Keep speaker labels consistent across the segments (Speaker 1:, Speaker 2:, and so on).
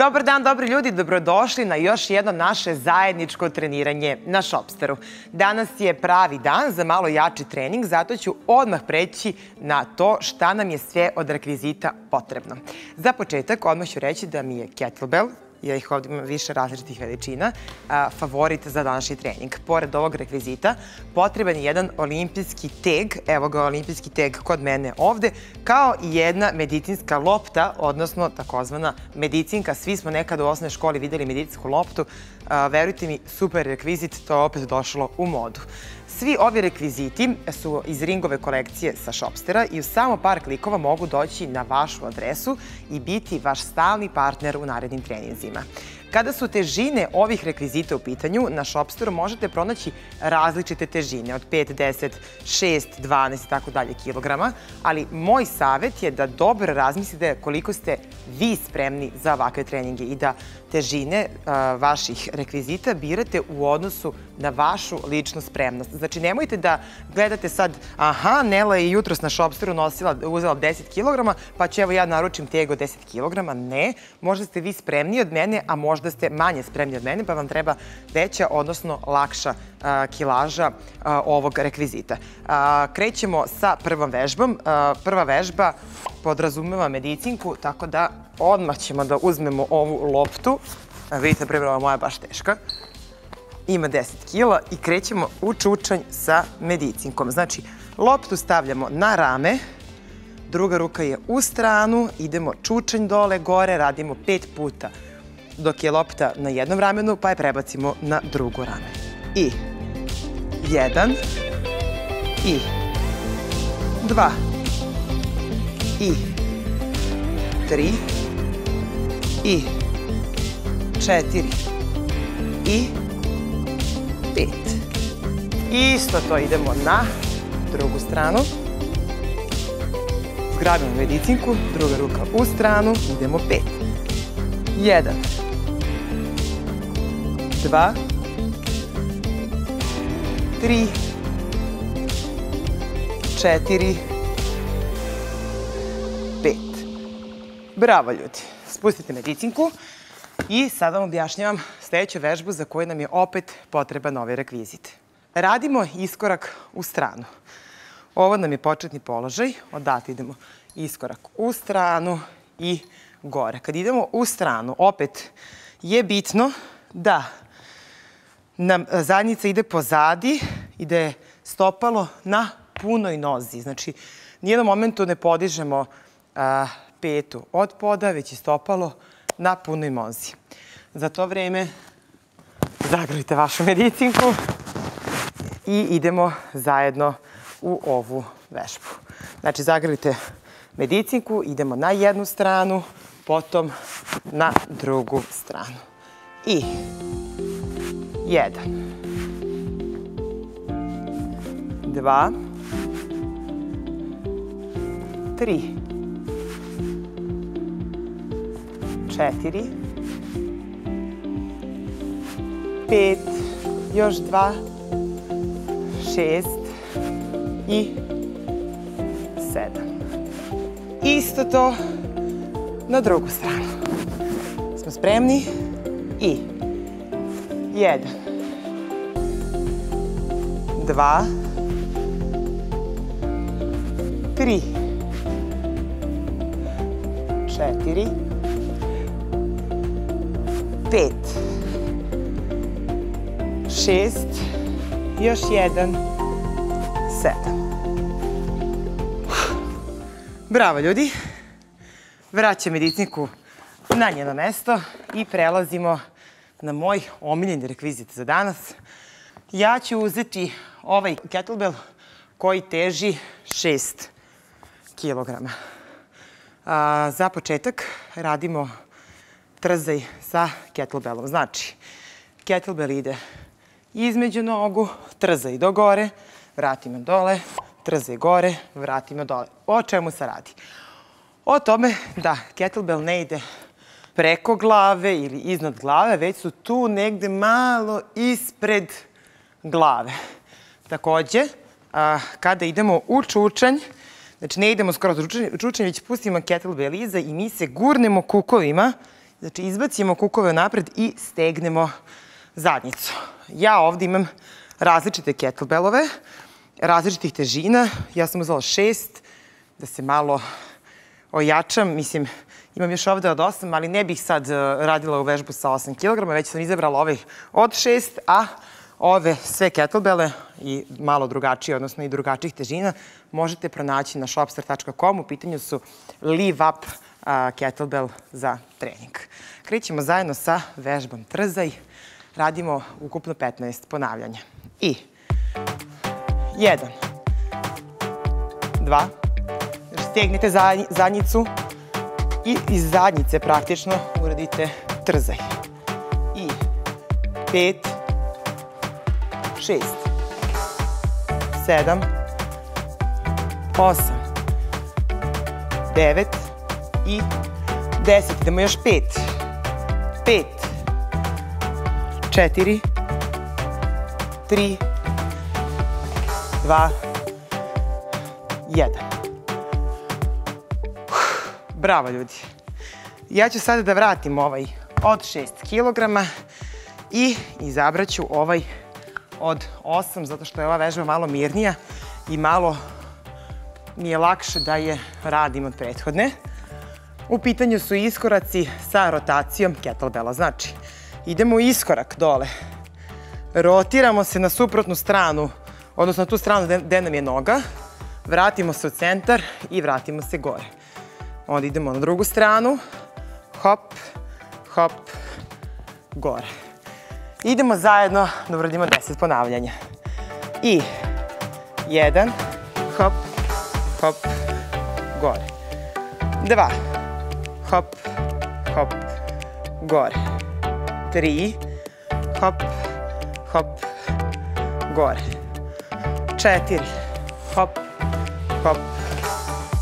Speaker 1: Dobar dan, dobri ljudi, dobrodošli na još jedno naše zajedničko treniranje na Shopsteru. Danas je pravi dan za malo jači trening, zato ću odmah preći na to šta nam je sve od rekvizita potrebno. Za početak odmah ću reći da mi je kettlebell, ja ih ovdje imam više različitih veličina, a, favorit za današnji trening. Pored ovog rekvizita, potreban je jedan olimpijski teg, evo ga olimpijski teg kod mene ovde, kao i jedna medicinska lopta, odnosno takozvana medicinka. Svi smo nekada u osnovnoj školi videli medicinsku loptu. Verujte mi, super rekvizit, to je opet došlo u modu. Svi ovi rekviziti su iz ringove kolekcije sa Shopstera i u samo par klikova mogu doći na vašu adresu i biti vaš stalni partner u narednim treninzima. Kada su težine ovih rekvizita u pitanju, na Shopsteru možete pronaći različite težine od 5, 10, 6, 12 i tako dalje kilograma, ali moj savet je da dobro razmislite koliko ste vi spremni za ovakve treninge i da težine vaših rekvizita birate u odnosu na vašu ličnu spremnost. Znači, nemojte da gledate sad, aha, Nela je jutros na Shopsteru nosila, uzela 10 kg, pa će evo ja naručim tego 10 kg. Ne, možda ste vi spremni od mene, a možda ste manje spremni od mene, pa vam treba veća, odnosno lakša kilaža ovog rekvizita. Krećemo sa prvom vežbom. Prva vežba podrazumeva medicinku, tako da odmah ćemo da uzmemo ovu loptu. Vidite, primjer, moja baš teška. Ima 10 kila i krećemo u čučanj sa medicinkom. Znači, loptu stavljamo na rame, druga ruka je u stranu, idemo čučanj dole, gore, radimo pet puta dok je lopta na jednom ramenu, pa je prebacimo na drugo rame. I. Jedan, i. Dva, i. Tri, i. Četiri, i. Pet. Isto to idemo na drugu stranu. Zgrabimo medicinku, druga ruka u stranu, idemo pet. Jedan, dva, tri, četiri, pet. Bravo ljudi. Spustite medicinku i sad vam objašnjavam sledeću vežbu za koju nam je opet potreban ovaj rekvizit. Radimo iskorak u stranu. Ovo nam je početni položaj. Odatle idemo iskorak u stranu i gore. Kad idemo u stranu, opet je bitno da nam zadnjica ide pozadi i je stopalo na punoj nozi. Znači, nijednom momentu ne podižemo a, petu od poda, već je stopalo na punoj nozi. Za to vreme zagrlite vašu medicinku i idemo zajedno u ovu vežbu. Znači, zagrlite medicinku, idemo na jednu stranu, potom na drugu stranu. I jedan, dva, tri, četiri, pet, još dva, šest. I sedam. Isto to na drugu stranu. Smo spremni? I. Jedan, dva, tri, četiri, pet, šest, još jedan, sedam. Bravo ljudi. Vraćam medicinku na njeno mesto i prelazimo na moj omiljeni rekvizit za danas. Ja ću uzeti ovaj kettlebell koji teži 6 kilograma. A, za početak radimo trzaj sa kettlebellom. Znači, kettlebell ide između nogu, trzaj do gore, vratimo dole, trzaj gore, vratimo dole. O čemu se radi? O tome da kettlebell ne ide preko glave ili iznad glave, već su tu negde malo ispred glave. Takođe, a, kada idemo u čučanj, znači ne idemo skoro u čučanj, već pustimo kettlebell iza i mi se gurnemo kukovima, znači izbacimo kukove napred i stegnemo zadnjicu. Ja ovde imam različite kettlebellove, različitih težina. Ja sam uzela šest, da se malo ojačam. Mislim, imam još ovde od 8, ali ne bih sad uh, radila u vežbu sa 8 kg, već sam izabrala ovih od 6, a ove sve kettlebele i malo drugačije, odnosno i drugačijih težina, možete pronaći na shopster.com. U pitanju su Live Up kettlebell za trening. Krećemo zajedno sa vežbom trzaj. Radimo ukupno 15 ponavljanja. I jedan, dva, stegnete zadnjicu i iz zadnjice praktično uradite trzaj. I pet, šest, sedam, osam, devet i deset. Idemo još pet, pet, četiri, tri, dva, jedan. Bravo ljudi. Ja ću sada da vratim ovaj od 6 kg i izabraću ovaj od 8, zato što je ova vežba malo mirnija i malo mi je lakše da je radim od prethodne. U pitanju su iskoraci sa rotacijom kettlebella. Znači, idemo u iskorak dole. Rotiramo se na suprotnu stranu, odnosno na tu stranu gde nam je noga. Vratimo se u centar i vratimo se gore. Onda idemo na drugu stranu. Hop, hop, gore. Idemo zajedno da uradimo 10 ponavljanja. I jedan, hop, hop, gore. Dva, hop, hop, gore. Tri, hop, hop, gore. Četiri, hop, hop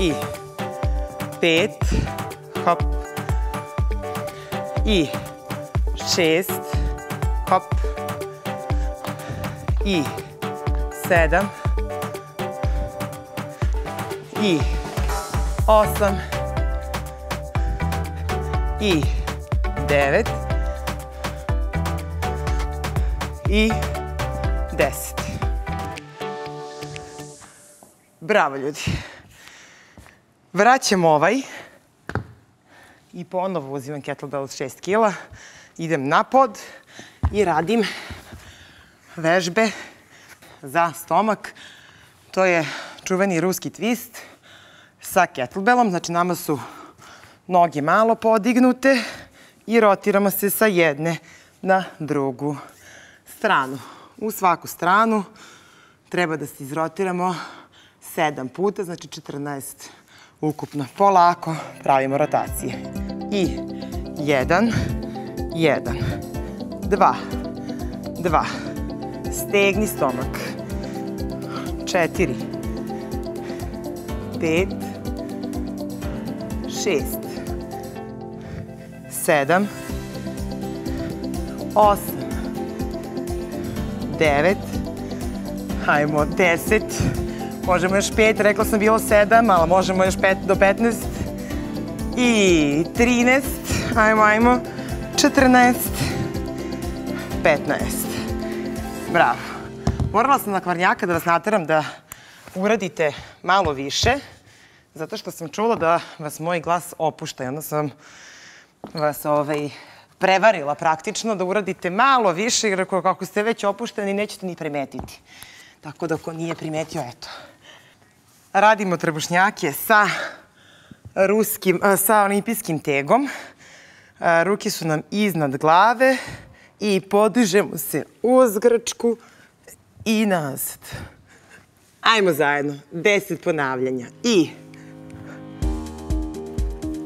Speaker 1: i pet, hop i šest, i sedam i osam i devet i deset. Bravo ljudi. Vraćam ovaj i ponovo uzimam kettlebell od 6 kila. Idem na pod i radim vežbe za stomak. To je čuveni ruski twist sa kettlebellom. Znači nama su noge malo podignute i rotiramo se sa jedne na drugu stranu. U svaku stranu treba da se izrotiramo 7 puta, znači 14 ukupno. Polako pravimo rotacije. I jedan, jedan, dva, dva, stegni stomak, četiri, pet, šest, sedam, osam, devet, hajmo, deset, možemo još pet, rekla sam bilo sedam, ali možemo još pet do petnaest, i trinaest, hajmo, hajmo, četrnaest, 15. Bravo. Morala sam na kvarnjaka da vas nateram da uradite malo više, zato što sam čula da vas moj glas opušta i onda sam vas ovaj, prevarila praktično da uradite malo više, jer kako ste već opušteni nećete ni primetiti. Tako da ko nije primetio, eto. Radimo trebušnjake sa ruskim, sa olimpijskim tegom. Ruke su nam iznad glave i podižemo se uz grčku i nazad. Ajmo zajedno. Deset ponavljanja. I.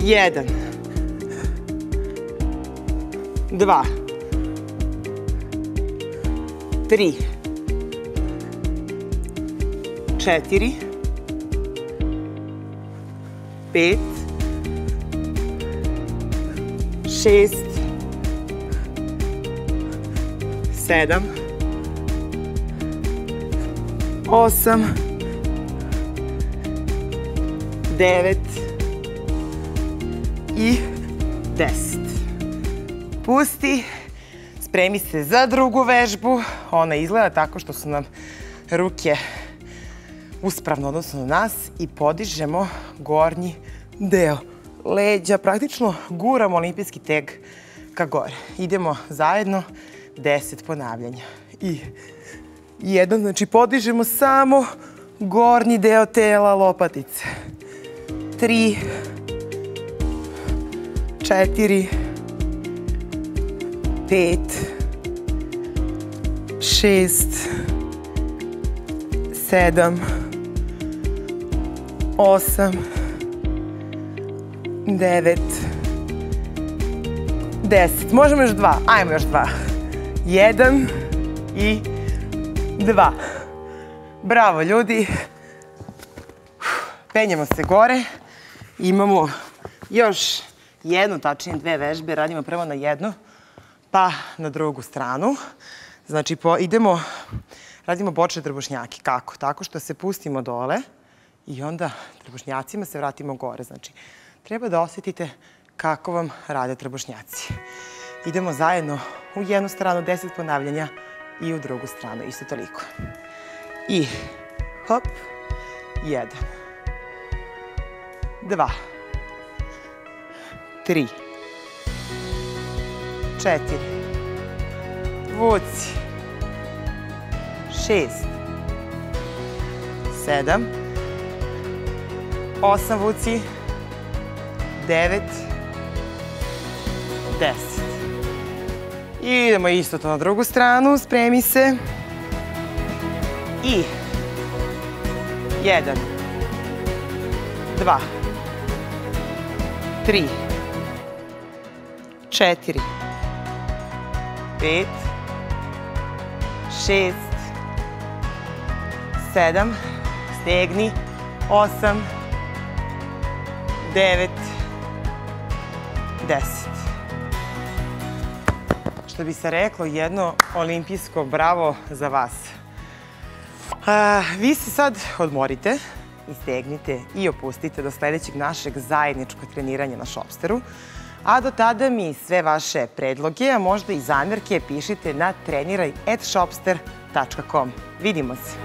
Speaker 1: Jedan. Dva. Tri. Četiri. Pet. Šest, sedam, osam, devet i deset. Pusti, spremi se za drugu vežbu. Ona izgleda tako što su nam ruke uspravno odnosno na nas i podižemo gornji deo leđa. Praktično guramo olimpijski teg ka gore. Idemo zajedno 10 ponavljanja. I jedan, znači podižemo samo gornji deo tela lopatice. Tri, četiri, pet, šest, sedam, osam, devet, deset. Možemo još dva. Ajmo još dva. Jedan i dva. Bravo ljudi. Penjemo se gore. Imamo još jednu, tačnije dve vežbe. Radimo prvo na jednu, pa na drugu stranu. Znači, po, idemo, radimo bočne trbušnjake. Kako? Tako što se pustimo dole i onda trbušnjacima se vratimo gore. Znači, treba da osetite kako vam rade trbušnjaci. Idemo zajedno u jednu stranu, 10 ponavljanja i u drugu stranu, isto toliko. I hop, jedan, dva, tri, četiri, vuci, šest, sedam, osam vuci, devet, deset. I idemo isto to na drugu stranu, spremi se. I. Jedan, dva, tri, četiri, pet, šest, sedam, stegni, osam, devet, deset. Što bi se reklo, jedno olimpijsko bravo za vas. Vi se sad odmorite, istegnite i opustite do sledećeg našeg zajedničkog treniranja na šopsteru. A do tada mi sve vaše predloge, a možda i zamjerke pišite na treniraj.shopster.com. Vidimo se!